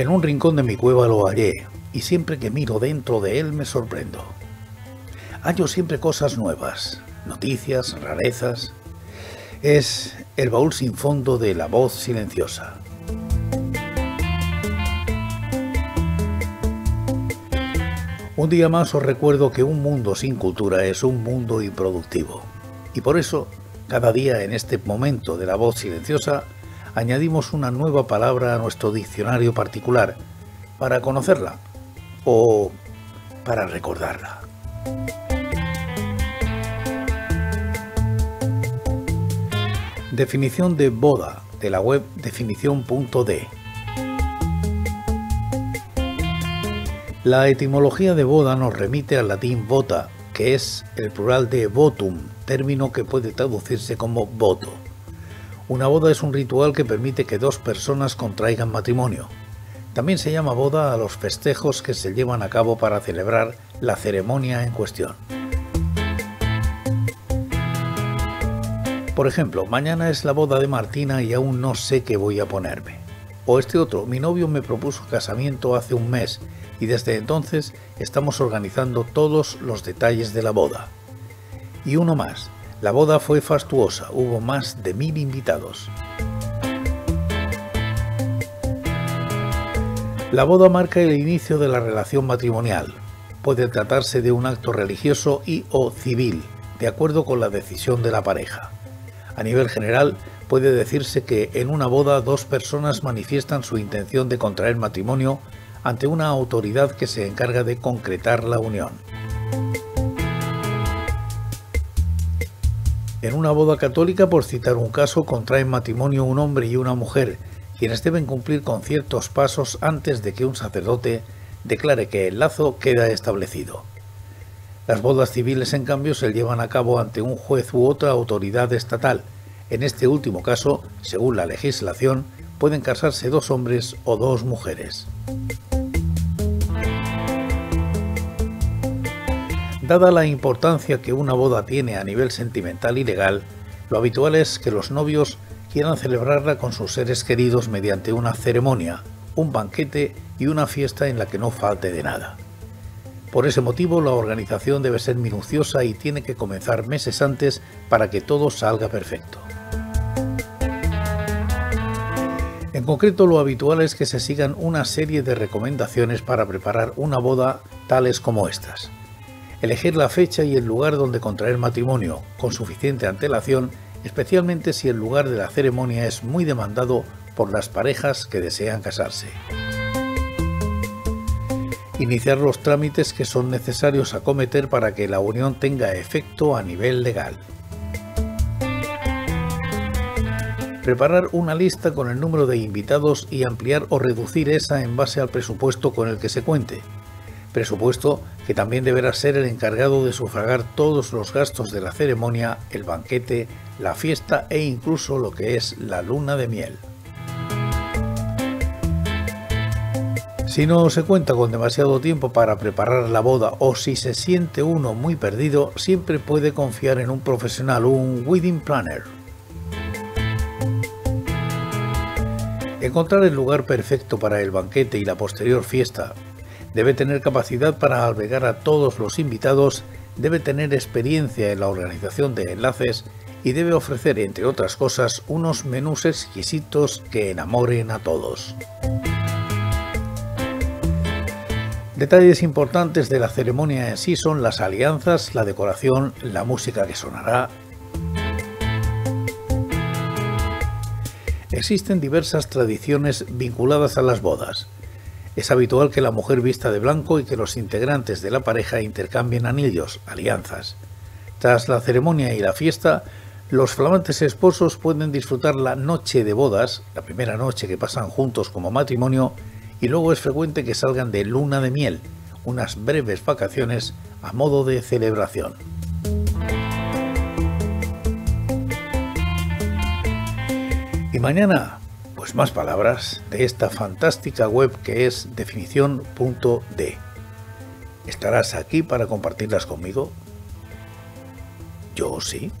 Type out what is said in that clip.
En un rincón de mi cueva lo hallé, y siempre que miro dentro de él me sorprendo. Hallo siempre cosas nuevas, noticias, rarezas. Es el baúl sin fondo de la voz silenciosa. Un día más os recuerdo que un mundo sin cultura es un mundo improductivo. Y por eso, cada día en este momento de la voz silenciosa, añadimos una nueva palabra a nuestro diccionario particular para conocerla o para recordarla. Definición de boda de la web definición.de. La etimología de boda nos remite al latín vota, que es el plural de votum, término que puede traducirse como voto. Una boda es un ritual que permite que dos personas contraigan matrimonio. También se llama boda a los festejos que se llevan a cabo para celebrar la ceremonia en cuestión. Por ejemplo, mañana es la boda de Martina y aún no sé qué voy a ponerme. O este otro, mi novio me propuso casamiento hace un mes y desde entonces estamos organizando todos los detalles de la boda. Y uno más, la boda fue fastuosa, hubo más de mil invitados. La boda marca el inicio de la relación matrimonial. Puede tratarse de un acto religioso y o civil, de acuerdo con la decisión de la pareja. A nivel general, puede decirse que en una boda dos personas manifiestan su intención de contraer matrimonio ante una autoridad que se encarga de concretar la unión. En una boda católica, por citar un caso, contraen matrimonio un hombre y una mujer, quienes deben cumplir con ciertos pasos antes de que un sacerdote declare que el lazo queda establecido. Las bodas civiles, en cambio, se llevan a cabo ante un juez u otra autoridad estatal. En este último caso, según la legislación, pueden casarse dos hombres o dos mujeres. Dada la importancia que una boda tiene a nivel sentimental y legal, lo habitual es que los novios quieran celebrarla con sus seres queridos mediante una ceremonia, un banquete y una fiesta en la que no falte de nada. Por ese motivo la organización debe ser minuciosa y tiene que comenzar meses antes para que todo salga perfecto. En concreto lo habitual es que se sigan una serie de recomendaciones para preparar una boda tales como estas. Elegir la fecha y el lugar donde contraer matrimonio con suficiente antelación, especialmente si el lugar de la ceremonia es muy demandado por las parejas que desean casarse. Iniciar los trámites que son necesarios acometer para que la unión tenga efecto a nivel legal. Preparar una lista con el número de invitados y ampliar o reducir esa en base al presupuesto con el que se cuente presupuesto que también deberá ser el encargado de sufragar todos los gastos de la ceremonia, el banquete, la fiesta e incluso lo que es la luna de miel. Si no se cuenta con demasiado tiempo para preparar la boda o si se siente uno muy perdido, siempre puede confiar en un profesional, un wedding planner. Encontrar el lugar perfecto para el banquete y la posterior fiesta, debe tener capacidad para albergar a todos los invitados, debe tener experiencia en la organización de enlaces y debe ofrecer, entre otras cosas, unos menús exquisitos que enamoren a todos. Detalles importantes de la ceremonia en sí son las alianzas, la decoración, la música que sonará. Existen diversas tradiciones vinculadas a las bodas. Es habitual que la mujer vista de blanco y que los integrantes de la pareja intercambien anillos, alianzas. Tras la ceremonia y la fiesta, los flamantes esposos pueden disfrutar la noche de bodas, la primera noche que pasan juntos como matrimonio, y luego es frecuente que salgan de luna de miel, unas breves vacaciones a modo de celebración. Y mañana pues más palabras de esta fantástica web que es definición.de. ¿Estarás aquí para compartirlas conmigo? Yo sí.